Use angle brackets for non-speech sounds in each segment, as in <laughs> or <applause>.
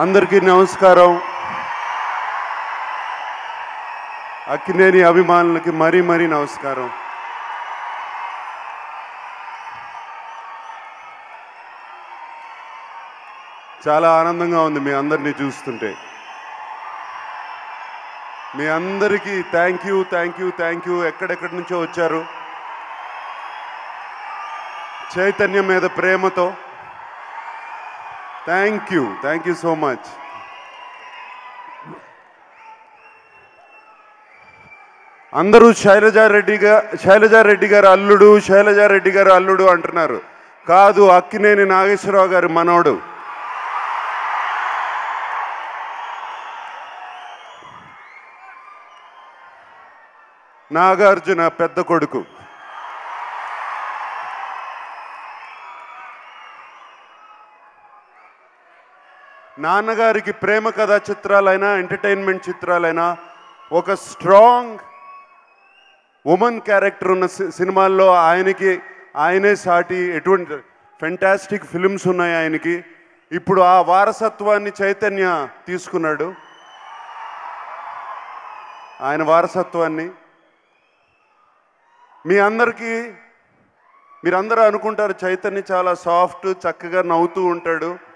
అందరికీ నమస్కారం. అక్కినేని అభిమానులకి మరీ మరీ నమస్కారం. చాలా ఆనందంగా ఉంది మీ అందరినీ చూస్తుంటే. మీ అందరికీ thank you thank you thank you ఎక్కడెక్కడి నుంచో వచ్చారు? చైతన్యం మీద ప్రేమతో. Thank you thank you so much అందరూ శైలజారెడ్డి గా శైలజారెడ్డి గారు అల్లుడు శైలజారెడ్డి గారు అల్లుడు అంటున్నారు. కాదు అక్కినేని నాగేశ్వరరావు గారు మనోడు. నాగార్జున పెద్ద కొడుకు. నాన్నగారికి ప్రేమ కథా చిత్రాలైనా ఎంటర్టైన్మెంట్ చిత్రాలైనా ఒక స్ట్రాంగ్ ఉమెన్ క్యారెక్టర్ ఉన్న సి- సినిమాల్లో ఆయనకి ఆయనే సాటి ఎటువంటి ఫెంటాస్టిక్ ఫిల్మ్స్ ఉన్నాయి ఆయనకి. ఇప్పుడు ఆ వారసత్వాన్ని చైతన్య తీసుకున్నాడు. ఆయన వారసత్వాన్ని. మీ అందరికీ మీరందరూ అనుకుంటారు చైతన్య చాలా సాఫ్ట్ చక్కగా నవ్వుతూ ఉంటాడు.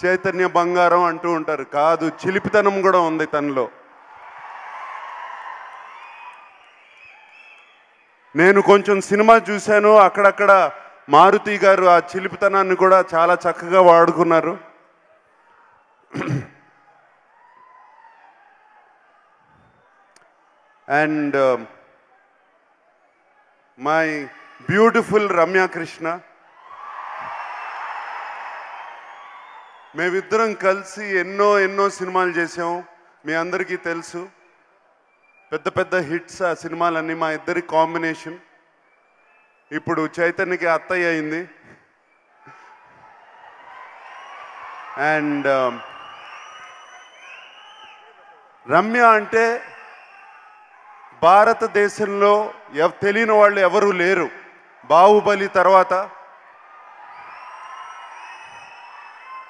చైతన్య బంగారం అంటూ ఉంటారు. కాదు చిలిపితనం కూడా ఉంది తనలో. నేను కొంచెం సినిమా చూశాను అక్కడక్కడ మారుతి గారు ఆ చిలిపితనాన్ని కూడా చాలా చక్కగా వాడుకున్నారు. And um, my beautiful Ramya Krishna మేమిద్దరం కలిసి ఎన్నో ఎన్నో సినిమాలు చేసాము మీ అందరికీ తెలుసు. పెద్ద పెద్ద హిట్స్ ఆ సినిమాలన్నీ మా ఇద్దరి కాంబినేషన్. ఇప్పుడు చైతన్యకి అత్తయ్య అయింది. అండ్ um, రమ్య అంటే భారతదేశంలో తెలియని వాళ్ళు ఎవరూ లేరు. బాహుబలి తర్వాత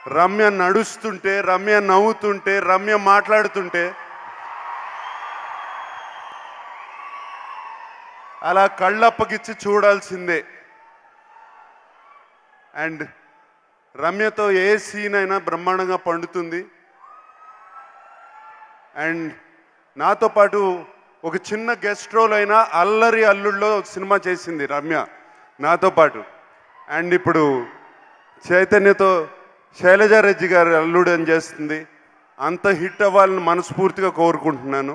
రమ్య నడుస్తుంటే రమ్య నవ్వుతుంటే రమ్య మాట్లాడుతుంటే అలా కళ్ళప్పగిచ్చి చూడాల్సిందే. అండ్ రమ్యతో ఏ సీన్ అయినా బ్రహ్మాండంగా పండుతుంది. అండ్ నాతో పాటు ఒక చిన్న గెస్ట్ రోల్ అయినా అల్లరి అల్లుల్లో ఒక సినిమా చేసింది రమ్య నాతో పాటు. అండ్ ఇప్పుడు చైతన్యతో శైలజారెడ్డి గారు అల్లుడు అని చేస్తుంది. అంత హిట్ అవ్వాలని మనస్ఫూర్తిగా కోరుకుంటున్నాను.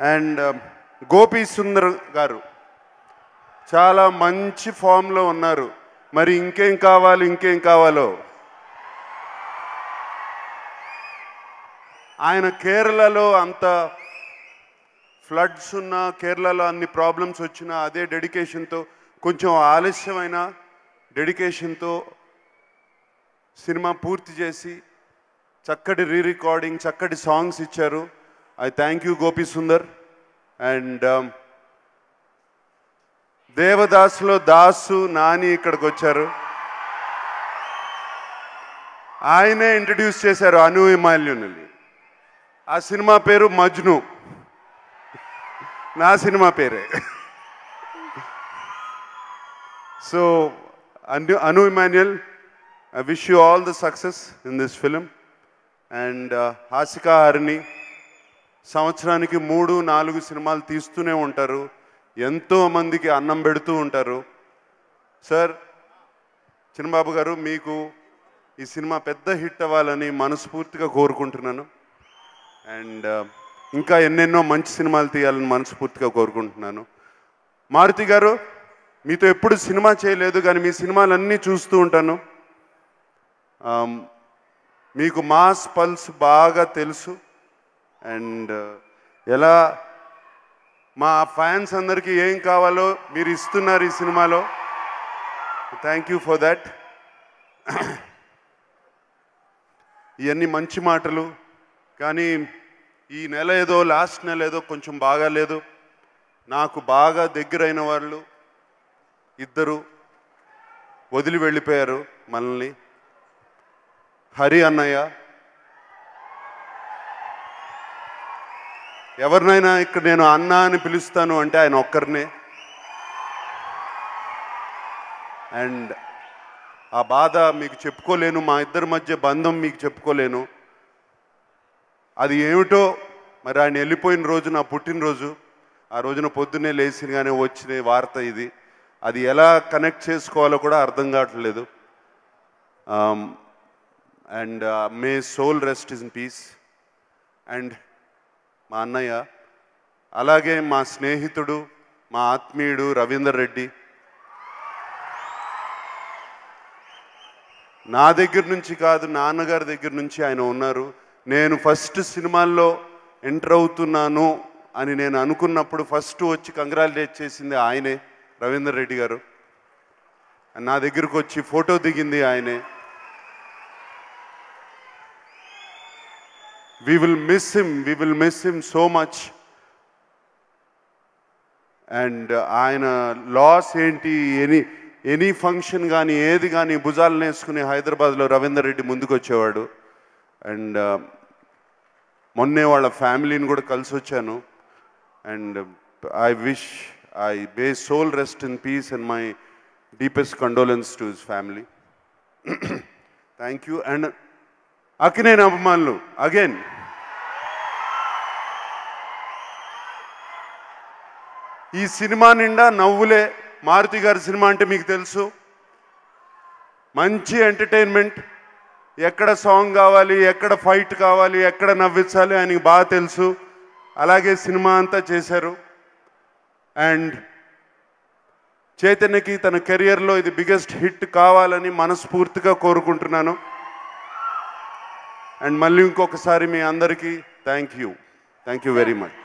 అండ్ um, గోపీ సుందర్ గారు చాలా మంచి ఫామ్లో ఉన్నారు. మరి ఇంకేం కావాలి ఇంకేం కావాలో? ఆయన కేరళలో అంత ఫ్లడ్స్ ఉన్నా కేరళలో అన్ని ప్రాబ్లమ్స్ వచ్చినా అదే డెడికేషన్తో కొంచెం ఆలస్యమైన డెడికేషన్తో సినిమా పూర్తి చేసి చక్కటి రీ రికార్డింగ్ చక్కటి సాంగ్స్ ఇచ్చారు. I thank you Gopi Sundar and దేవదాస్లో Dasu Nani ఇక్కడికి వచ్చారు. ఆయనే ఇంట్రడ్యూస్ చేశారు అను హిమాల్యుని ఆ సినిమా పేరు మజ్ను. నా సినిమా పేరే. <laughs> So Anu Anu Emmanuel I wish you all the success in this film and Hasika Harini సంవత్సరానికి మూడు నాలుగు సినిమాలు తీస్తూనే ఉంటారు. ఎంతో మందికి అన్నం పెడుతూ ఉంటారు. సార్ చిన్నబాబు గారు మీకు ఈ సినిమా పెద్ద హిట్ అవ్వాలని మనస్ఫూర్తిగా కోరుకుంటున్నాను. అండ్ uh, ఇంకా ఎన్నెన్నో మంచి సినిమాలు తీయాలని మనస్ఫూర్తిగా కోరుకుంటున్నాను. మారుతి గారు మీతో ఎప్పుడు సినిమా చేయలేదు కానీ మీ సినిమాలన్నీ చూస్తూ ఉంటాను. Um, మీకు మాస్ పల్స్ బాగా తెలుసు. అండ్ uh, ఎలా మా ఫ్యాన్స్ అందరికీ ఏం కావాలో మీరు ఇస్తున్నారు ఈ సినిమాలో. థ్యాంక్ యూ ఫర్ దాట్ ఇవన్నీ మంచి మాటలు. కానీ ఈ నెల ఏదో లాస్ట్ నెల ఏదో కొంచెం బాగాలేదు నాకు బాగా దగ్గరైన వాళ్ళు ఇద్దరు వదిలి వెళ్ళిపోయారు మనల్ని. హరి అన్నయ్య. ఎవరినైనా ఇక్కడ నేను అన్న అని పిలుస్తాను అంటే ఆయన ఒక్కరినే. అండ్ ఆ బాధ మీకు చెప్పుకోలేను మా ఇద్దరి మధ్య బంధం మీకు చెప్పుకోలేను. అది ఏమిటో మరి ఆయన వెళ్ళిపోయిన రోజు నా పుట్టినరోజు ఆ రోజున పొద్దున్నే లేచిగానే వచ్చిన వార్త ఇది. అది ఎలా కనెక్ట్ చేసుకోవాలో కూడా అర్థం కావట్లేదు. And may soul rest is in peace and మా అన్నయ్య అలాగే మా స్నేహితుడు మా ఆత్మీయుడు రవీందర్ రెడ్డి నా దగ్గర నుంచి కాదు నాన్నగారి దగ్గర నుంచి ఆయన ఉన్నారు. నేను ఫస్ట్ సినిమాల్లో ఎంటర్ అవుతున్నాను అని నేను అనుకున్నప్పుడు ఫస్ట్ వచ్చి కంగ్రాచులేట్ చేసింది ఆయనే రవీందర్ రెడ్డి గారు. నా దగ్గరకు వచ్చి ఫోటో దిగింది ఆయనే. We will miss him we will miss him so much and ఆయన లాస్ ఏంటి ఎనీ ఎనీ ఫంక్షన్ కానీ ఏది కానీ భుజాలు నేసుకుని హైదరాబాద్లో రవీందర్ రెడ్డి ముందుకు వచ్చేవాడు అండ్ uh, మొన్నే వాళ్ళ ఫ్యామిలీని కూడా కలిసి వచ్చాను and I wish I may soul rest in peace and my deepest condolence to his family thank you and Akkineni అభిమానులు అగైన్ ఈ సినిమా నిండా నవ్వులే. మారుతి గారి సినిమా అంటే మీకు తెలుసు. మంచి ఎంటర్టైన్మెంట్. ఎక్కడ సాంగ్ కావాలి ఎక్కడ ఫైట్ కావాలి ఎక్కడ నవ్వించాలి ఆయనకి బాగా తెలుసు. అలాగే సినిమా అంతా చేశారు. అండ్ చైతన్యకి తన కెరియర్లో ఇది బిగ్గెస్ట్ హిట్ కావాలని మనస్ఫూర్తిగా కోరుకుంటున్నాను. అండ్ మళ్ళీ ఇంకొకసారి మీ అందరికీ thank you. Thank you very much.